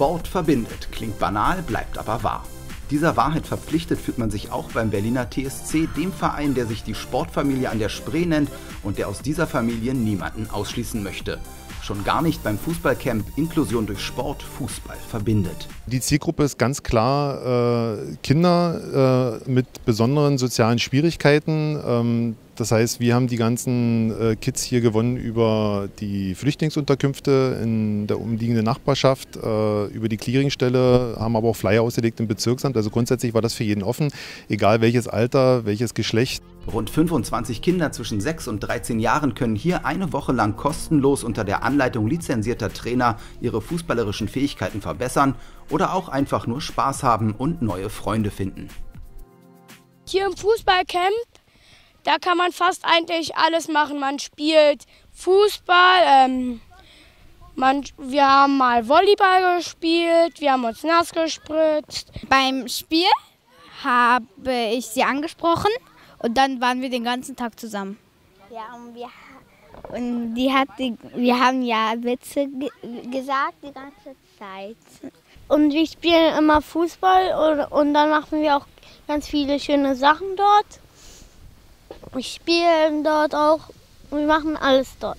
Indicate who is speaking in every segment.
Speaker 1: Sport verbindet. Klingt banal, bleibt aber wahr. Dieser Wahrheit verpflichtet fühlt man sich auch beim Berliner TSC, dem Verein, der sich die Sportfamilie an der Spree nennt und der aus dieser Familie niemanden ausschließen möchte. Schon gar nicht beim Fußballcamp Inklusion durch Sport Fußball verbindet.
Speaker 2: Die Zielgruppe ist ganz klar äh, Kinder äh, mit besonderen sozialen Schwierigkeiten. Ähm, das heißt, wir haben die ganzen äh, Kids hier gewonnen über die Flüchtlingsunterkünfte in der umliegenden Nachbarschaft, äh, über die Clearingstelle, haben aber auch Flyer ausgelegt im Bezirksamt. Also grundsätzlich war das für jeden offen, egal welches Alter, welches Geschlecht.
Speaker 1: Rund 25 Kinder zwischen 6 und 13 Jahren können hier eine Woche lang kostenlos unter der Anleitung lizenzierter Trainer ihre fußballerischen Fähigkeiten verbessern oder auch einfach nur Spaß haben und neue Freunde finden.
Speaker 3: Hier im Fußballcamp da kann man fast eigentlich alles machen. Man spielt Fußball, ähm, man, wir haben mal Volleyball gespielt, wir haben uns nass gespritzt.
Speaker 4: Beim Spiel habe ich sie angesprochen und dann waren wir den ganzen Tag zusammen.
Speaker 5: Ja, und wir, und die hat die, wir haben ja Witze ge gesagt die ganze Zeit.
Speaker 3: Und wir spielen immer Fußball und, und dann machen wir auch ganz viele schöne Sachen dort. Wir spielen dort auch und wir machen alles dort.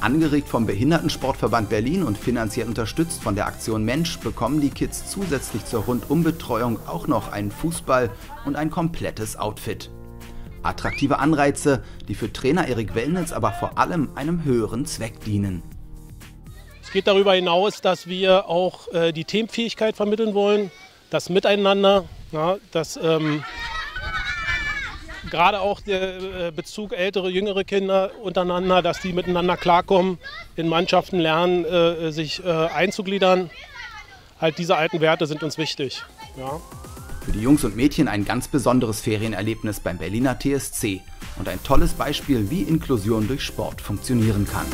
Speaker 1: Angeregt vom Behindertensportverband Berlin und finanziell unterstützt von der Aktion Mensch bekommen die Kids zusätzlich zur Rundumbetreuung auch noch einen Fußball und ein komplettes Outfit. Attraktive Anreize, die für Trainer Erik Wellnitz aber vor allem einem höheren Zweck dienen.
Speaker 6: Es geht darüber hinaus, dass wir auch äh, die Themenfähigkeit vermitteln wollen, das Miteinander, ja, das ähm, gerade auch der äh, Bezug ältere, jüngere Kinder untereinander, dass die miteinander klarkommen, in Mannschaften lernen, äh, sich äh, einzugliedern. Halt diese alten Werte sind uns wichtig. Ja.
Speaker 1: Für die Jungs und Mädchen ein ganz besonderes Ferienerlebnis beim Berliner TSC und ein tolles Beispiel, wie Inklusion durch Sport funktionieren kann.